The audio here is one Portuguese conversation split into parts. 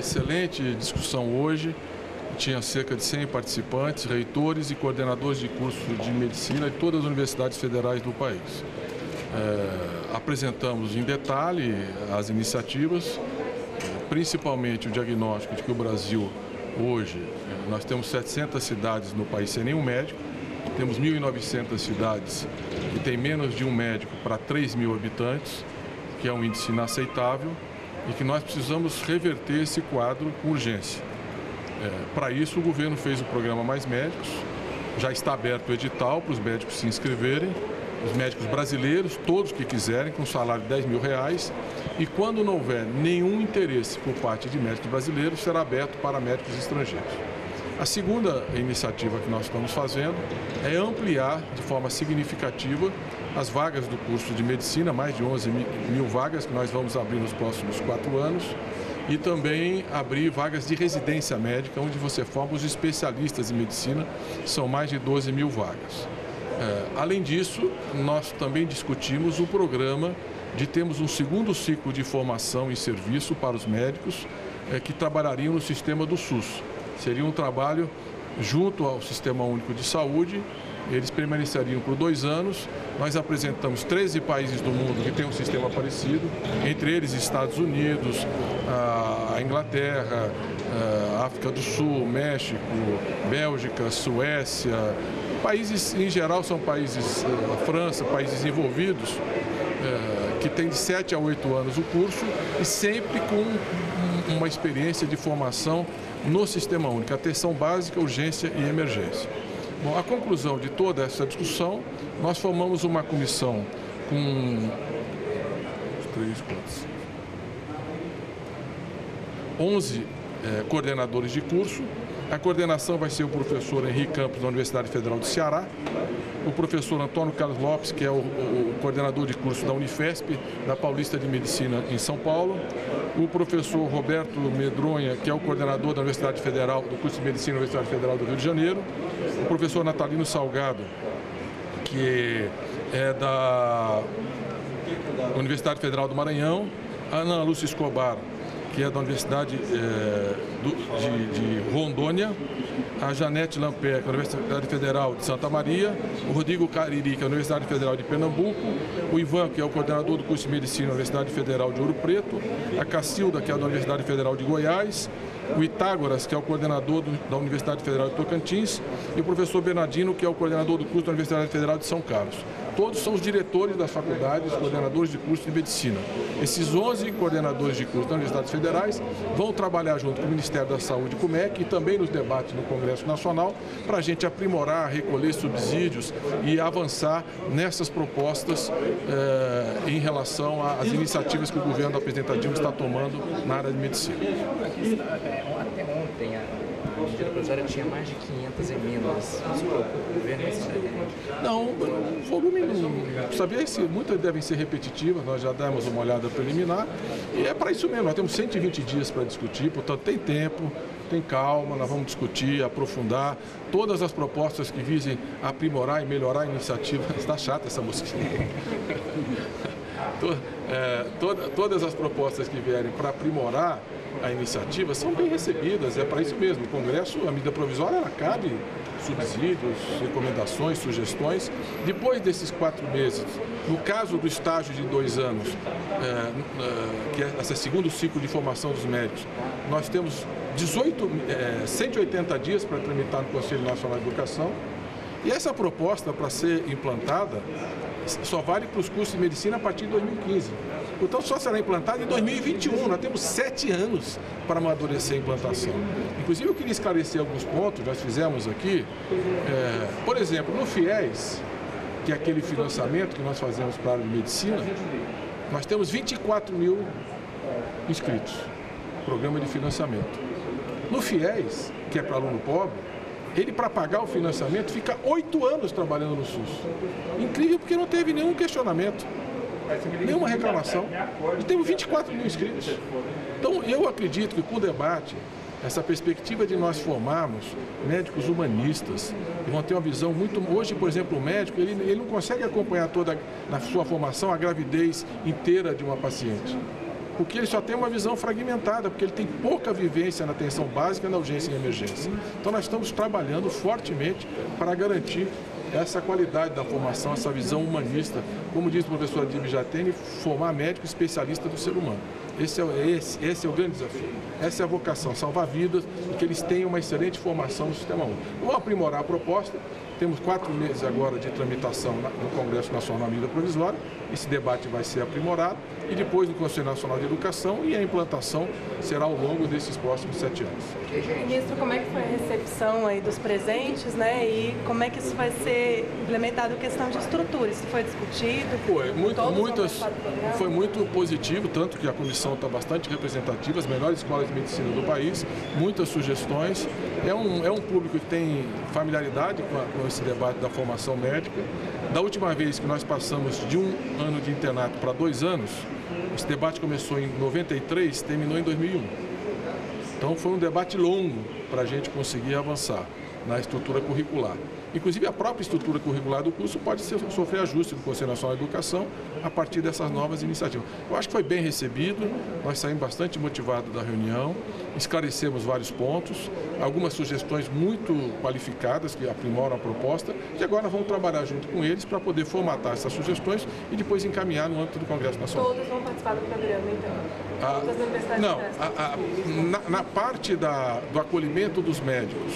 excelente discussão hoje. Tinha cerca de 100 participantes, reitores e coordenadores de cursos de medicina de todas as universidades federais do país. É, apresentamos em detalhe as iniciativas, principalmente o diagnóstico de que o Brasil hoje, nós temos 700 cidades no país sem nenhum médico, temos 1.900 cidades que têm menos de um médico para 3 mil habitantes, que é um índice inaceitável e que nós precisamos reverter esse quadro com urgência. É, para isso, o governo fez o programa Mais Médicos, já está aberto o edital para os médicos se inscreverem os médicos brasileiros, todos que quiserem, com salário de 10 mil reais. E quando não houver nenhum interesse por parte de médicos brasileiros, será aberto para médicos estrangeiros. A segunda iniciativa que nós estamos fazendo é ampliar de forma significativa as vagas do curso de medicina, mais de 11 mil vagas que nós vamos abrir nos próximos quatro anos, e também abrir vagas de residência médica, onde você forma os especialistas em medicina, são mais de 12 mil vagas. É, além disso, nós também discutimos o programa de termos um segundo ciclo de formação e serviço para os médicos é, que trabalhariam no sistema do SUS. Seria um trabalho junto ao Sistema Único de Saúde, eles permaneceriam por dois anos. Nós apresentamos 13 países do mundo que têm um sistema parecido, entre eles Estados Unidos, a Inglaterra, a África do Sul, México, Bélgica, Suécia, Países, em geral, são países, a eh, França, países envolvidos, é, que tem de 7 a 8 anos o curso e sempre com uma experiência de formação no Sistema Único, atenção básica, urgência e emergência. Bom, a conclusão de toda essa discussão, nós formamos uma comissão com três, quatro, 11 é, coordenadores de curso, a coordenação vai ser o professor Henrique Campos, da Universidade Federal do Ceará, o professor Antônio Carlos Lopes, que é o, o, coordenador de curso da Unifesp, da Paulista de Medicina em São Paulo, o professor Roberto Medronha, que é o coordenador da Universidade Federal, do curso de Medicina da Universidade Federal do Rio de Janeiro, o professor Natalino Salgado, que é da Universidade Federal do Maranhão, Ana Lúcia Escobar, que é da Universidade é, do, de, de, Rondônia, a Janete Lampé, que é da Universidade Federal de Santa Maria, o Rodrigo Cariri, que é da Universidade Federal de Pernambuco, o Ivan, que é o coordenador do curso de Medicina da Universidade Federal de Ouro Preto, a Cacilda, que é da Universidade Federal de Goiás, o Itágoras, que é o coordenador do, da Universidade Federal de Tocantins, e o professor Bernardino, que é o coordenador do curso da Universidade Federal de São Carlos. Todos são os diretores das faculdades, coordenadores de curso de medicina. Esses 11 coordenadores de curso das universidades federais vão trabalhar junto com o Ministério da Saúde, com o MEC, e também nos debates no Congresso Nacional, para a gente aprimorar, recolher subsídios e avançar nessas propostas eh, em relação às iniciativas que o governo da presidenta Dilma está tomando na área de medicina. Até ontem, a tinha mais de 500 emendas. Governo Não, o volume não. Sabia se muitas devem ser repetitivas, nós já demos uma olhada preliminar. E é para isso mesmo, nós temos 120 dias para discutir, portanto tem tempo, tem calma, nós vamos discutir, aprofundar todas as propostas que visem aprimorar e melhorar a iniciativa. Está chata essa mosquinha. é, toda, todas as propostas que vierem para aprimorar a iniciativa são bem recebidas, é para isso mesmo. O Congresso, a medida provisória, ela cabe subsídios, recomendações, sugestões. Depois desses quatro meses, no caso do estágio de dois anos, é, é, que é esse segundo ciclo de formação dos médicos, nós temos 18, é, 180 dias para tramitar no Conselho Nacional de Educação. E essa proposta, para ser implantada, só vale para os cursos de medicina a partir de 2015. Então só será implantado em 2021. Nós temos sete anos para amadurecer a implantação. Inclusive eu queria esclarecer alguns pontos, nós fizemos aqui. É, por exemplo, no FIES, que é aquele financiamento que nós fazemos para a área de medicina, nós temos 24 mil inscritos. Programa de financiamento. No FIES, que é para aluno pobre, ele, para pagar o financiamento, fica oito anos trabalhando no SUS. Incrível porque não teve nenhum questionamento, nenhuma reclamação. E temos 24 mil inscritos. Então, eu acredito que com o debate, essa perspectiva de nós formarmos médicos humanistas, que vão ter uma visão muito. Hoje, por exemplo, o médico, ele, ele não consegue acompanhar toda, na sua formação, a gravidez inteira de uma paciente. Porque ele só tem uma visão fragmentada, porque ele tem pouca vivência na atenção básica, na urgência e emergência. Então nós estamos trabalhando fortemente para garantir essa qualidade da formação, essa visão humanista, como diz o professor Adib Jatene, formar médico especialista do ser humano. Esse é, esse, esse é o grande desafio. Essa é a vocação, salvar vidas e que eles tenham uma excelente formação no sistema único. Vamos aprimorar a proposta. Temos quatro meses agora de tramitação no Congresso Nacional na medida provisória. Esse debate vai ser aprimorado e depois no Conselho Nacional de Educação e a implantação será ao longo desses próximos sete anos. Ministro, como é que foi a recepção aí dos presentes, né? E como é que isso vai ser implementado questão de estrutura? Isso foi discutido? Foi muito, muitas, foi muito positivo, tanto que a comissão está bastante representativa, as melhores escolas de medicina do país, muitas sugestões. É um, é um público que tem familiaridade com, a, com esse debate da formação médica. Da última vez que nós passamos de um ano de internato para dois anos, esse debate começou em 93, terminou em 2001. Então foi um debate longo para a gente conseguir avançar na estrutura curricular. Inclusive, a própria estrutura curricular do curso pode ser, sofrer ajuste do Conselho Nacional de Educação a partir dessas novas iniciativas. Eu acho que foi bem recebido, nós saímos bastante motivados da reunião, esclarecemos vários pontos, algumas sugestões muito qualificadas que aprimoram a proposta, e agora vamos trabalhar junto com eles para poder formatar essas sugestões e depois encaminhar no âmbito do Congresso Nacional. Todos vão participar do programa, então? Ah, Todas as universidades não, a, a, na, na, parte da, do acolhimento dos médicos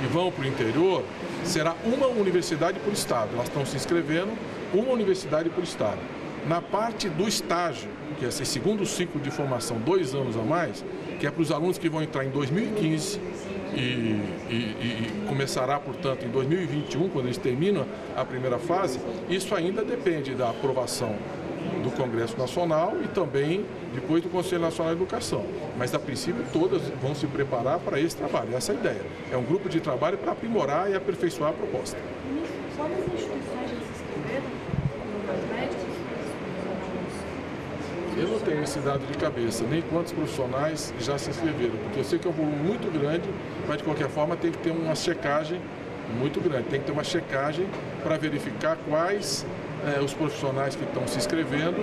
que vão para o interior, será uma universidade por estado. Elas estão se inscrevendo, uma universidade por estado. Na parte do estágio, que é esse segundo ciclo de formação, dois anos a mais, que é para os alunos que vão entrar em 2015 e, e, e, começará, portanto, em 2021, quando eles terminam a primeira fase, isso ainda depende da aprovação do Congresso Nacional e também depois do Conselho Nacional de Educação. Mas, a princípio, todas vão se preparar para esse trabalho. Essa é a ideia. É um grupo de trabalho para aprimorar e aperfeiçoar a proposta. Quantas instituições já se inscreveram? Eu não tenho esse dado de cabeça, nem quantos profissionais já se inscreveram, porque eu sei que é um volume muito grande, mas de qualquer forma tem que ter uma checagem muito grande. Tem que ter uma checagem para verificar quais é, os profissionais que estão se inscrevendo,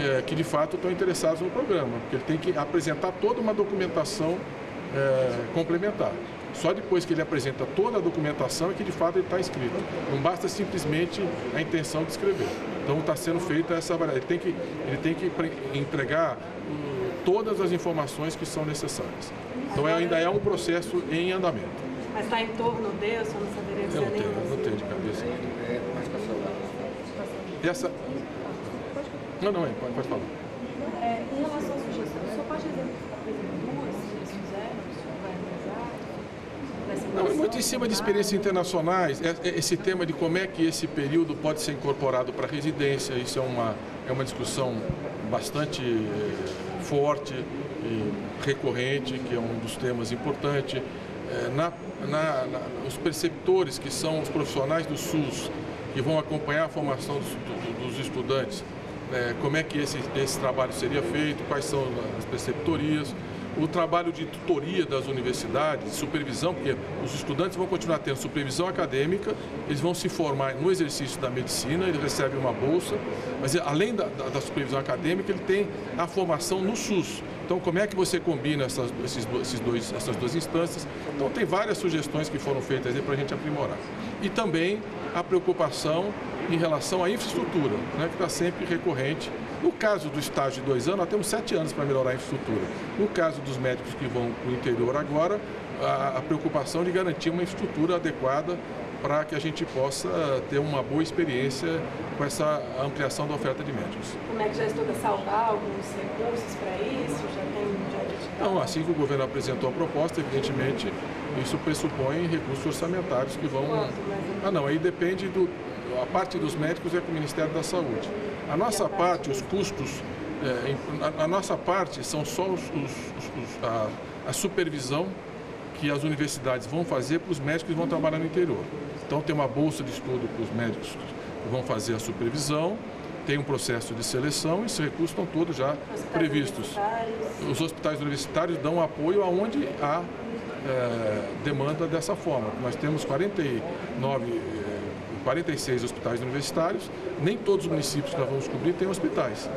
é, que de fato estão interessados no programa, porque ele tem que apresentar toda uma documentação é, complementar. Só depois que ele apresenta toda a documentação é que de fato ele está inscrito. Não basta simplesmente a intenção de escrever. Então está sendo feita essa avaliação. Ele tem que, ele tem que entregar hum, todas as informações que são necessárias. Então ainda é um processo em andamento. Mas está em torno de, eu só não saberia dizer Eu não tenho, não tenho de cabeça. Essa... Não, não, é, pode, pode falar. É, em relação às sugestões, o senhor pode exemplificar, por exemplo, duas que eles fizeram, o senhor vai analisar? Não, é muito em cima de experiências internacionais, é, esse tema de como é que esse período pode ser incorporado para a residência, isso é uma, é uma discussão bastante eh, forte e recorrente, que é um dos temas importantes. É, na, na, na, os preceptores, que são os profissionais do SUS, que vão acompanhar a formação dos, estudantes, é, como é que esse, esse trabalho seria feito, quais são as preceptorias, o trabalho de tutoria das universidades, supervisão, porque os estudantes vão continuar tendo supervisão acadêmica, eles vão se formar no exercício da medicina, ele recebe uma bolsa, mas além da, da, da supervisão acadêmica, ele tem a formação no SUS. Então, como é que você combina essas, esses, esses dois, essas duas instâncias? Então, tem várias sugestões que foram feitas aí para a gente aprimorar. E também a preocupação em relação à infraestrutura, né, que está sempre recorrente. No caso do estágio de dois anos, nós temos sete anos para melhorar a infraestrutura. No caso dos médicos que vão para o interior agora, a, a preocupação de garantir uma infraestrutura adequada para que a gente possa ter uma boa experiência com essa ampliação da oferta de médicos. Como é que já estuda salvar alguns recursos para isso? Já tem já Não, assim que o governo apresentou a proposta, evidentemente, isso pressupõe recursos orçamentários que vão. Quanto, ah, não, aí depende do. A parte dos médicos é com o Ministério da Saúde. A nossa parte, os custos, é, a, a, nossa parte são só os, os, os, a, a supervisão que as universidades vão fazer para os médicos que vão trabalhar no interior. Então tem uma bolsa de estudo para os médicos que vão fazer a supervisão, tem um processo de seleção e esses recursos estão todos já hospitais previstos. Os hospitais universitários dão apoio aonde há é, demanda dessa forma. Nós temos 49, 46 é, hospitais universitários, nem todos os municípios que nós vamos cobrir têm hospitais.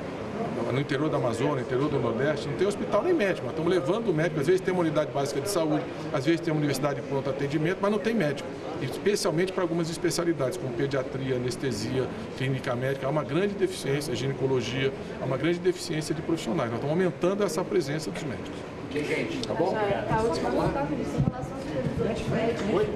no interior da Amazônia, no interior do Nordeste, não tem hospital nem médico. Nós estamos levando o médico, às vezes tem uma unidade básica de saúde, às vezes tem uma universidade de pronto atendimento, mas não tem médico. Especialmente para algumas especialidades, como pediatria, anestesia, clínica médica, há uma grande deficiência, ginecologia, há uma grande deficiência de profissionais. Nós estamos aumentando essa presença dos médicos. Ok, gente, tá bom? A última Oi?